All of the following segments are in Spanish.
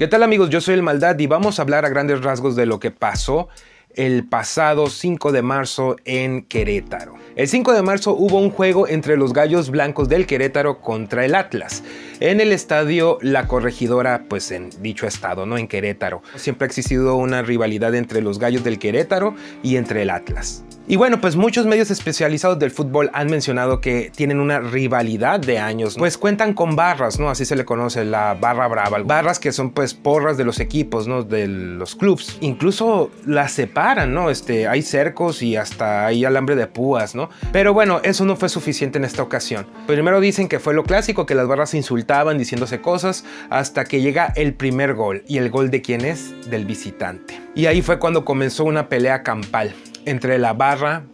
¿Qué tal amigos? Yo soy el Maldad y vamos a hablar a grandes rasgos de lo que pasó el pasado 5 de marzo en Querétaro. El 5 de marzo hubo un juego entre los Gallos Blancos del Querétaro contra el Atlas en el estadio La Corregidora, pues en dicho estado, ¿no? En Querétaro. Siempre ha existido una rivalidad entre los Gallos del Querétaro y entre el Atlas. Y bueno, pues muchos medios especializados del fútbol han mencionado que tienen una rivalidad de años, pues cuentan con barras, ¿no? Así se le conoce, la barra brava. Barras que son pues porras de los equipos, ¿no? De los clubs. Incluso las separan, ¿no? Este, hay cercos y hasta hay alambre de púas, ¿no? Pero bueno, eso no fue suficiente en esta ocasión. Primero dicen que fue lo clásico, que las barras insultaban diciéndose cosas, hasta que llega el primer gol. ¿Y el gol de quién es? Del visitante. Y ahí fue cuando comenzó una pelea campal entre la barra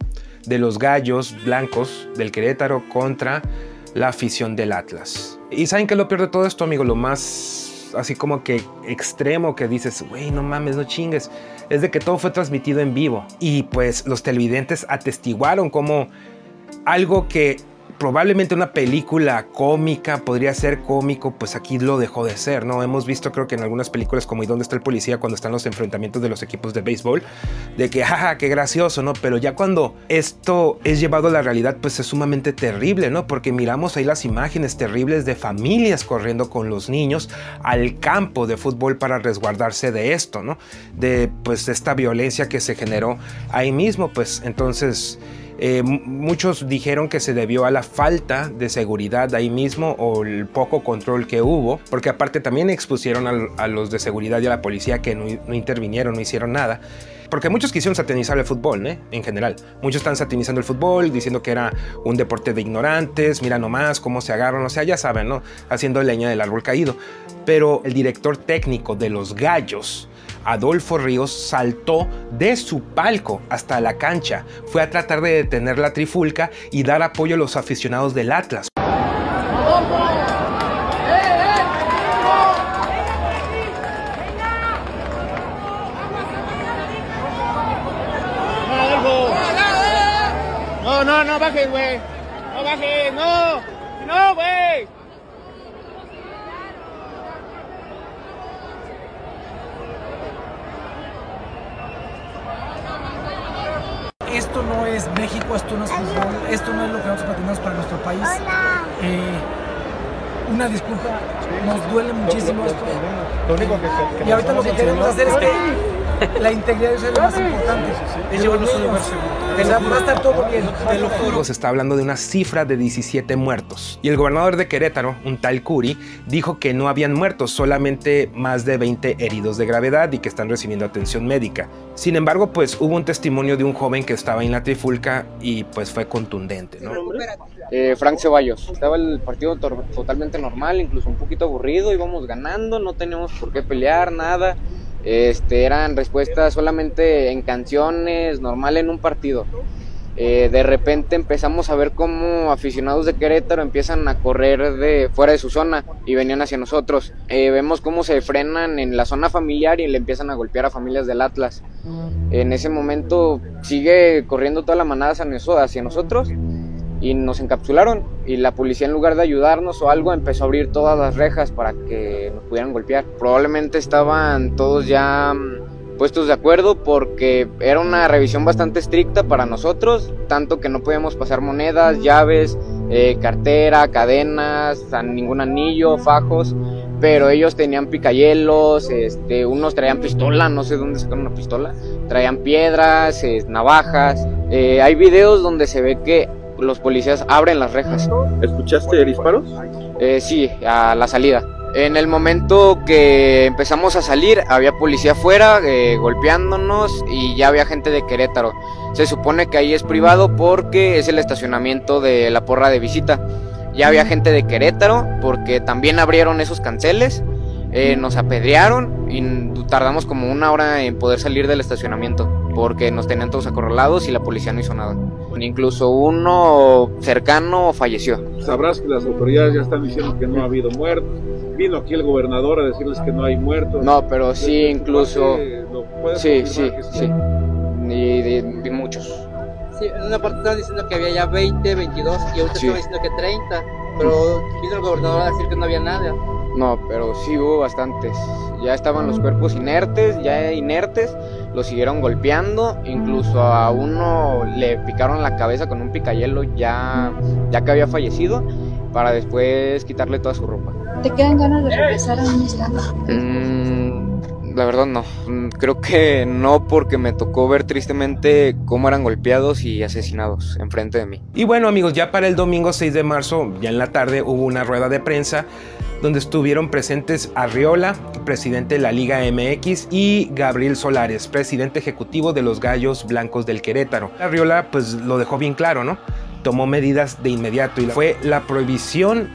de los gallos blancos del Querétaro contra la afición del Atlas. Y saben que lo peor de todo esto, amigo, lo más así como que extremo que dices, güey, no mames, no chingues, es de que todo fue transmitido en vivo. Y pues los televidentes atestiguaron como algo que probablemente una película cómica podría ser cómico, pues aquí lo dejó de ser, ¿no? Hemos visto creo que en algunas películas como ¿Y dónde está el policía? cuando están los enfrentamientos de los equipos de béisbol, de que, jaja, qué gracioso, ¿no? Pero ya cuando esto es llevado a la realidad, pues es sumamente terrible, ¿no? Porque miramos ahí las imágenes terribles de familias corriendo con los niños al campo de fútbol para resguardarse de esto, ¿no? De pues esta violencia que se generó ahí mismo, pues entonces... Eh, muchos dijeron que se debió a la falta de seguridad ahí mismo o el poco control que hubo, porque aparte también expusieron a, los de seguridad y a la policía que no, intervinieron, no hicieron nada. Porque muchos quisieron satanizar el fútbol, ¿eh? en general. Muchos están satanizando el fútbol, diciendo que era un deporte de ignorantes, mira nomás cómo se agarran, o sea, ya saben, ¿no? Haciendo leña del árbol caído. Pero el director técnico de los Gallos Adolfo Ríos saltó de su palco hasta la cancha. Fue a tratar de detener la trifulca y dar apoyo a los aficionados del Atlas. No, no, no bajes, güey. No bajes, no güey. esto no es México, esto no es fútbol, esto no es lo que nosotros pretendemos para nuestro país. Eh, una disculpa, nos duele muchísimo esto. y ahorita lo que queremos hacer es que la integridad es lo más importante. Es llevarnos a un lugar seguro. Va a estar todo bien, te lo juro. Se está hablando de una cifra de 17 muertos. Y el gobernador de Querétaro, un tal Curi, dijo que no habían muertos, solamente más de 20 heridos de gravedad y que están recibiendo atención médica. Sin embargo, pues hubo un testimonio de un joven que estaba en la trifulca y pues fue contundente, ¿no? Eh, Frank Ceballos. Estaba el partido totalmente normal, incluso un poquito aburrido, íbamos ganando, no teníamos por qué pelear, nada. Este, eran respuestas solamente en canciones, normal en un partido. Eh, de repente empezamos a ver cómo aficionados de Querétaro empiezan a correr de fuera de su zona y venían hacia nosotros. Eh, vemos cómo se frenan en la zona familiar y le empiezan a golpear a familias del Atlas. En ese momento sigue corriendo toda la manada hacia nosotros y nos encapsularon y la policía en lugar de ayudarnos o algo empezó a abrir todas las rejas para que nos pudieran golpear. Probablemente estaban todos ya mm, puestos de acuerdo porque era una revisión bastante estricta para nosotros, tanto que no podíamos pasar monedas, llaves, eh, cartera, cadenas, ningún anillo, fajos, pero ellos tenían picayelos, este, unos traían pistola, no sé dónde sacaron una pistola, traían piedras, navajas. Eh, hay videos donde se ve que los policías abren las rejas. ¿Escuchaste disparos? Eh, sí, a la salida. En el momento que empezamos a salir, había policía afuera eh, golpeándonos y ya había gente de Querétaro. Se supone que ahí es privado porque es el estacionamiento de la porra de visita. Ya había gente de Querétaro porque también abrieron esos canceles. Eh, nos apedrearon y tardamos como una hora en poder salir del estacionamiento porque nos tenían todos acorralados y la policía no hizo nada. Incluso uno cercano falleció. Sabrás que las autoridades ya están diciendo que no ha habido muertos. Vino aquí el gobernador a decirles que no hay muertos. No, pero sí, incluso. Sí, sí, sí. Y, de, muchos. Sí, en una parte estaban diciendo que había ya 20, 22 y ahorita sí. estaban diciendo que 30. Pero vino el gobernador a decir que no había nada. No, pero sí hubo bastantes. Ya estaban los cuerpos inertes, ya inertes, lo siguieron golpeando, incluso a uno le picaron la cabeza con un picayelo ya, ya que había fallecido, para después quitarle toda su ropa. ¿Te quedan ganas de regresar a un? Mm, la verdad no. Mm, Creo que no porque me tocó ver tristemente cómo eran golpeados y asesinados enfrente de mí. Y bueno amigos, ya para el domingo 6 de marzo, ya en la tarde, hubo una rueda de prensa donde estuvieron presentes Arriola, presidente de la Liga MX, y Gabriel Solares, presidente ejecutivo de los Gallos Blancos del Querétaro. Arriola pues lo dejó bien claro, ¿no? Tomó medidas de inmediato y fue la prohibición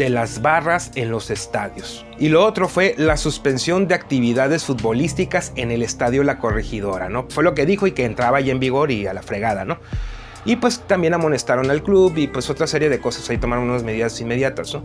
de las barras en los estadios. Y lo otro fue la suspensión de actividades futbolísticas en el estadio La Corregidora, ¿no? Fue lo que dijo y que entraba ya en vigor y a la fregada, ¿no? Y pues también amonestaron al club y pues otra serie de cosas ahí tomaron unas medidas inmediatas, ¿no?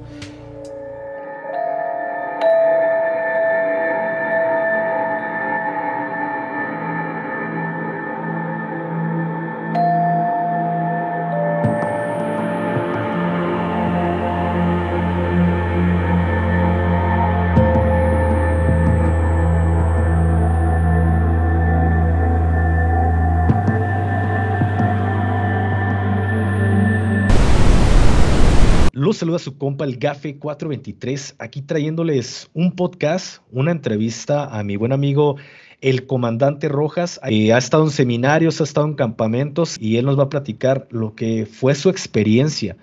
Su compa el Gafe 423, aquí trayéndoles un podcast, una entrevista a mi buen amigo el comandante Rojas. Eh, ha estado en seminarios, ha estado en campamentos y él nos va a platicar lo que fue su experiencia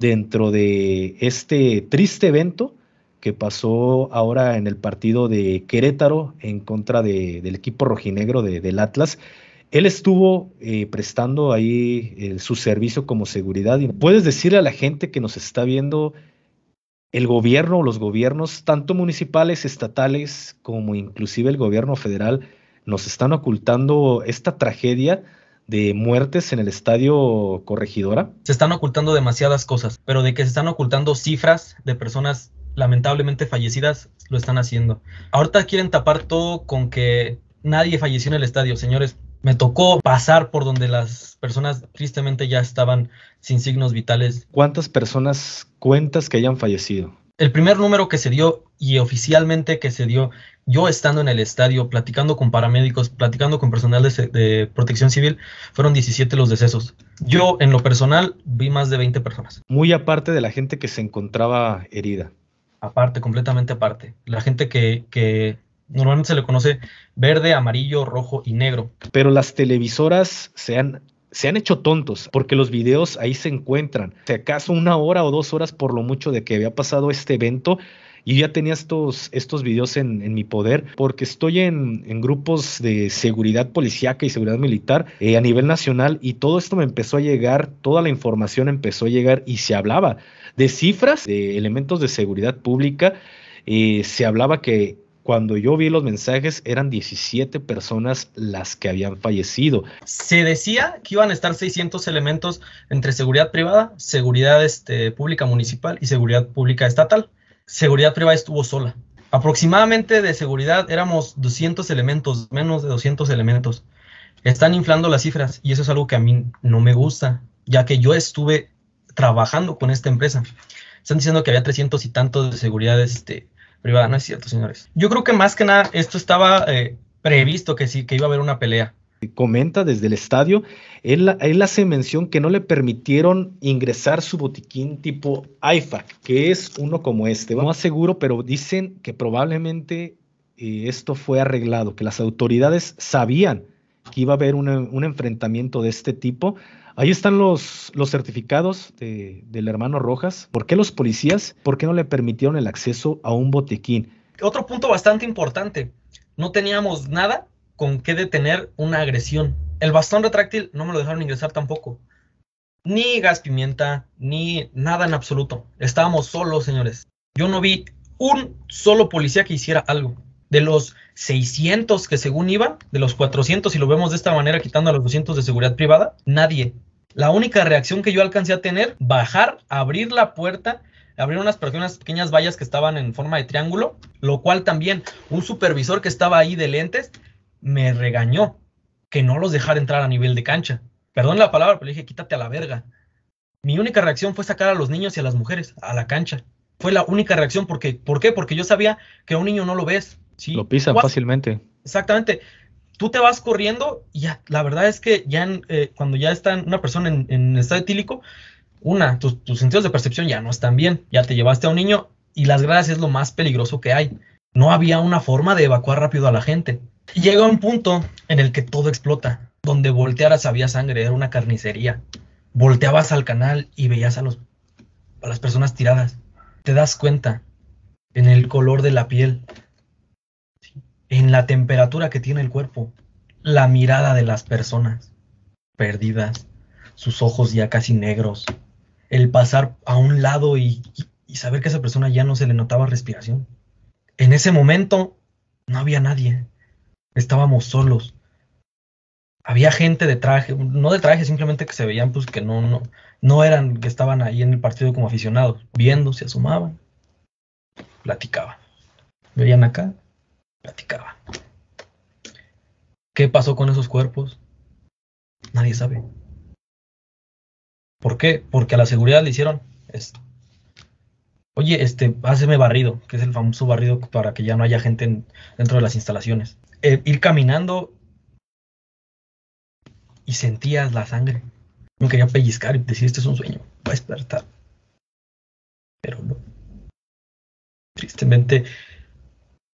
dentro de este triste evento que pasó ahora en el partido de Querétaro en contra de- del equipo rojinegro de- del Atlas. Él estuvo eh, prestando ahí eh, su servicio como seguridad. ¿Puedes decirle a la gente que nos está viendo el gobierno o los gobiernos, tanto municipales, estatales, como inclusive el gobierno federal, nos están ocultando esta tragedia de muertes en el estadio Corregidora? se están ocultando demasiadas cosas, pero de que se están ocultando cifras de personas lamentablemente fallecidas, lo están haciendo. Ahorita quieren tapar todo con que nadie falleció en el estadio, señores. Me tocó pasar por donde las personas tristemente ya estaban sin signos vitales. ¿Cuántas personas cuentas que hayan fallecido? El primer número que se dio y oficialmente que se dio, yo estando en el estadio, platicando con paramédicos, platicando con personal de, protección civil, fueron 17 los decesos. Yo, en lo personal, vi más de 20 personas. Muy aparte de la gente que se encontraba herida. aparte, completamente aparte. La gente que, que normalmente se le conoce verde, amarillo, rojo y negro. Pero las televisoras se han, se han hecho tontos porque los videos ahí se encuentran. Si acaso una hora o dos horas por lo mucho de que había pasado este evento, y ya tenía estos, estos videos en, en mi poder porque estoy en, en grupos de seguridad policíaca y seguridad militar eh, a nivel nacional y todo esto me empezó a llegar, toda la información empezó a llegar y se hablaba de cifras, de elementos de seguridad pública, eh, se hablaba que cuando yo vi los mensajes eran 17 personas las que habían fallecido. Se decía que iban a estar 600 elementos entre seguridad privada, seguridad este, pública municipal y seguridad pública estatal. Seguridad privada estuvo sola. Aproximadamente de seguridad éramos 200 elementos, menos de 200 elementos. Están inflando las cifras y eso es algo que a mí no me gusta, ya que yo estuve trabajando con esta empresa. Están diciendo que había 300 y tantos de seguridad este, privada. No es cierto, señores. Yo creo que más que nada esto estaba eh, previsto que sí, que iba a haber una pelea. Comenta desde el estadio, él, él hace mención que no le permitieron ingresar su botiquín tipo IFAC, que es uno como este. No aseguro, pero dicen que probablemente eh, esto fue arreglado, que las autoridades sabían que iba a haber un enfrentamiento de este tipo. Ahí están los, certificados de- del hermano Rojas. ¿Por qué los policías? ¿Por qué no le permitieron el acceso a un botiquín? Otro punto bastante importante, no teníamos nada con qué detener una agresión. El bastón retráctil no me lo dejaron ingresar tampoco. Ni gas pimienta, ni nada en absoluto. Estábamos solos, señores. Yo no vi un solo policía que hiciera algo. De los 600 que según iban, de los 400, si lo vemos de esta manera, quitando a los 200 de seguridad privada, nadie. La única reacción que yo alcancé a tener, bajar, abrir la puerta, abrir unas pequeñas, vallas que estaban en forma de triángulo, lo cual también un supervisor que estaba ahí de lentes me regañó que no los dejara entrar a nivel de cancha. Perdón la palabra, pero le dije, quítate a la verga. Mi única reacción fue sacar a los niños y a las mujeres a la cancha. Fue la única reacción. Porque, ¿Por qué? Porque yo sabía que a un niño no lo ves. ¿Sí? Lo pisan fácilmente. Exactamente. Tú te vas corriendo y ya, la verdad es que ya en, eh, cuando ya está una persona en, en estado etílico, una, tus, tus sentidos de percepción ya no están bien. Ya te llevaste a un niño y las gradas es lo más peligroso que hay. No había una forma de evacuar rápido a la gente. Llega un punto en el que todo explota. Donde voltearas había sangre, era una carnicería. Volteabas al canal y veías a, los, a las personas tiradas. Te das cuenta en el color de la piel, en la temperatura que tiene el cuerpo, la mirada de las personas perdidas, sus ojos ya casi negros, el pasar a un lado y, saber que a esa persona ya no se le notaba respiración. En ese momento no había nadie, estábamos solos. Había gente de traje, no de traje, simplemente que se veían pues que no, no, no eran que estaban ahí en el partido como aficionados, viendo, se asomaban, platicaban. Veían acá, platicaban. ¿Qué pasó con esos cuerpos? Nadie sabe. ¿Por qué? Porque a la seguridad le hicieron esto. Oye, este, háceme barrido, que es el famoso barrido para que ya no haya gente en- dentro de las instalaciones. Eh, ir caminando y sentías la sangre. Me quería pellizcar y decir, este es un sueño, va a despertar. Pero no. Tristemente,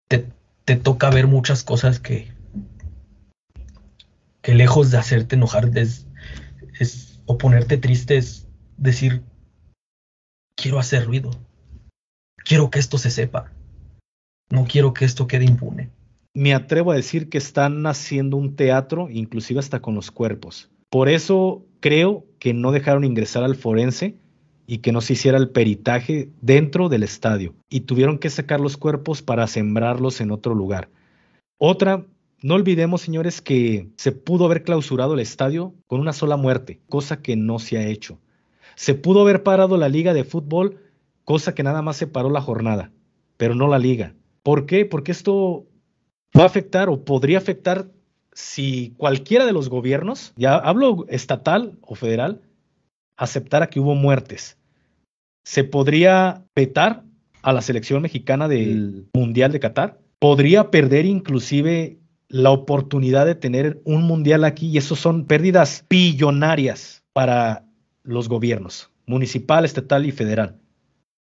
te, te toca ver muchas cosas que, que lejos de hacerte enojar es, es- o ponerte triste es decir, quiero hacer ruido, quiero que esto se sepa, no quiero que esto quede impune. Me atrevo a decir que están haciendo un teatro, inclusive hasta con los cuerpos. Por eso creo que no dejaron ingresar al forense y que no se hiciera el peritaje dentro del estadio y tuvieron que sacar los cuerpos para sembrarlos en otro lugar. Otra, no olvidemos, señores, que se pudo haber clausurado el estadio con una sola muerte, cosa que no se ha hecho. Se pudo haber parado la liga de fútbol, cosa que nada más se paró la jornada, pero no la liga. ¿Por qué? Porque esto va a afectar o podría afectar si cualquiera de los gobiernos, ya hablo estatal o federal, aceptara que hubo muertes. Se podría petar a la selección mexicana del Mundial de Qatar. Podría perder inclusive la oportunidad de tener un mundial aquí y eso son pérdidas billonarias para los gobiernos, municipal, estatal y federal.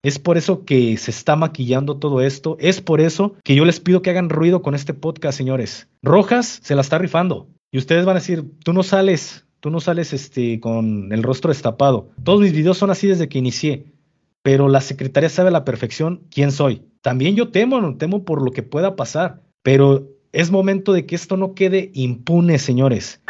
Es por eso que se está maquillando todo esto. Es por eso que yo les pido que hagan ruido con este podcast, señores. Rojas se la está rifando. Y ustedes van a decir, tú no sales, tú no sales este, con el rostro destapado. Todos mis videos son así desde que inicié. Pero la secretaria sabe a la perfección quién soy. También yo temo, temo por lo que pueda pasar. Pero es momento de que esto no quede impune, señores.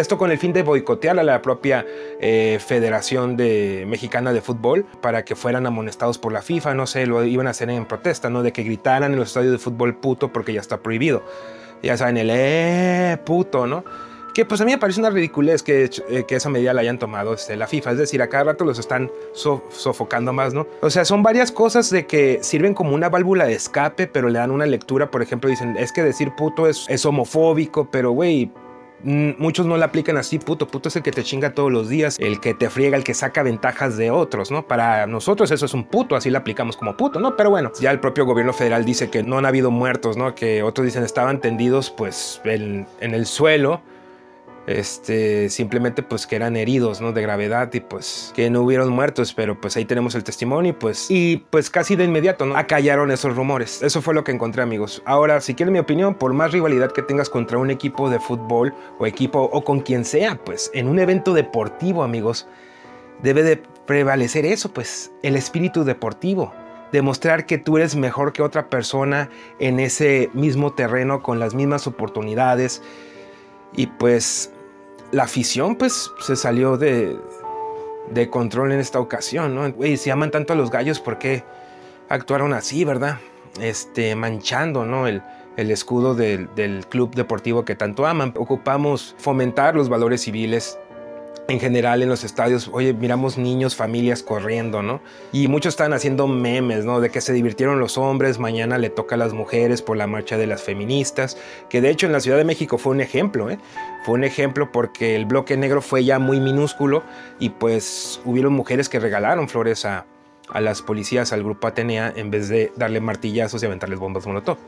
Esto con el fin de boicotear a la propia eh, Federación de, Mexicana de Fútbol para que fueran amonestados por la FIFA, no sé, lo iban a hacer en protesta, ¿no? De que gritaran en los estadios de fútbol puto porque ya está prohibido. Ya saben, el eh, puto, ¿no? Que pues a mí me parece una ridiculez que, eh, que esa medida la hayan tomado este, la FIFA. Es decir, a cada rato los están so sofocando más, ¿no? O sea, son varias cosas de que sirven como una válvula de escape, pero le dan una lectura. Por ejemplo, dicen, es que decir puto es, es homofóbico, pero güey, muchos no la aplican así, puto. Puto es el que te chinga todos los días, el que te friega, el que saca ventajas de otros, ¿no? Para nosotros eso es un puto, así la aplicamos como puto, ¿no? Pero bueno, ya el propio gobierno federal dice que no han habido muertos, ¿no? Que otros dicen estaban tendidos pues en, en el suelo este, simplemente pues que eran heridos, ¿no? De gravedad y pues que no hubieron muertos, pero pues ahí tenemos el testimonio y pues, y pues casi de inmediato, ¿no? Acallaron esos rumores. Eso fue lo que encontré, amigos. Ahora, si quieren mi opinión, por más rivalidad que tengas contra un equipo de fútbol o equipo o con quien sea, pues en un evento deportivo, amigos, debe de prevalecer eso, pues el espíritu deportivo demostrar que tú eres mejor que otra persona en ese mismo terreno con las mismas oportunidades y pues la afición pues se salió de, de control en esta ocasión, ¿no? Güey, si aman tanto a los gallos, ¿por qué actuaron así, verdad? Este, manchando, ¿no? El, el escudo del, del club deportivo que tanto aman. Ocupamos fomentar los valores civiles en general en los estadios, oye, miramos niños, familias corriendo, ¿no? Y muchos están haciendo memes, ¿no? De que se divirtieron los hombres, mañana le toca a las mujeres por la marcha de las feministas, que de hecho en la Ciudad de México fue un ejemplo, ¿eh? Fue un ejemplo porque el bloque negro fue ya muy minúsculo y pues hubieron mujeres que regalaron flores a, a las policías, al grupo Atenea, en vez de darle martillazos y aventarles bombas molotov.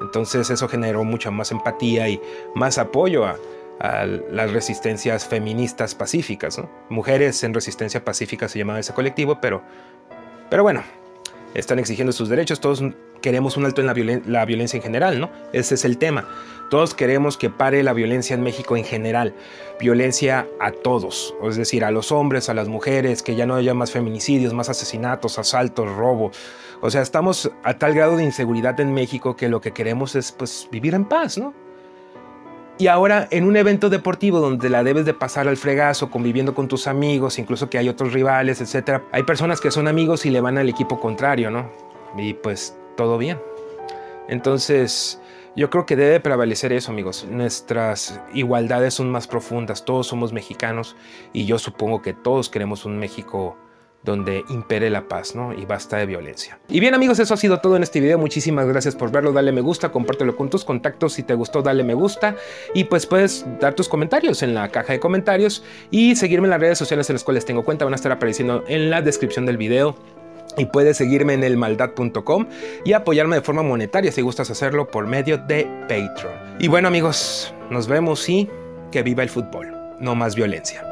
Entonces eso generó mucha más empatía y más apoyo a, a las resistencias feministas pacíficas. ¿no? Mujeres en resistencia pacífica se llamaba ese colectivo, pero, pero bueno, están exigiendo sus derechos, todos queremos un alto en la, violen la, violencia en general, ¿no? Ese es el tema. Todos queremos que pare la violencia en México en general, violencia a todos, es decir, a los hombres, a las mujeres, que ya no haya más feminicidios, más asesinatos, asaltos, robo. O sea, estamos a tal grado de inseguridad en México que lo que queremos es pues vivir en paz, ¿no? Y ahora en un evento deportivo donde la debes de pasar al fregazo, conviviendo con tus amigos, incluso que hay otros rivales, etc. Hay personas que son amigos y le van al equipo contrario, ¿no? Y pues todo bien. Entonces, yo creo que debe prevalecer eso, amigos. Nuestras igualdades son más profundas, todos somos mexicanos y yo supongo que todos queremos un México donde impere la paz, ¿no? Y basta de violencia. Y bien amigos, eso ha sido todo en este video. Muchísimas gracias por verlo. Dale me gusta, compártelo con tus contactos. Si te gustó, dale me gusta. Y pues puedes dar tus comentarios en la caja de comentarios y seguirme en las redes sociales en las cuales tengo cuenta. Van a estar apareciendo en la descripción del video. Y puedes seguirme en elmaldad.com y apoyarme de forma monetaria si gustas hacerlo por medio de Patreon. Y bueno amigos, nos vemos y que viva el fútbol, no más violencia.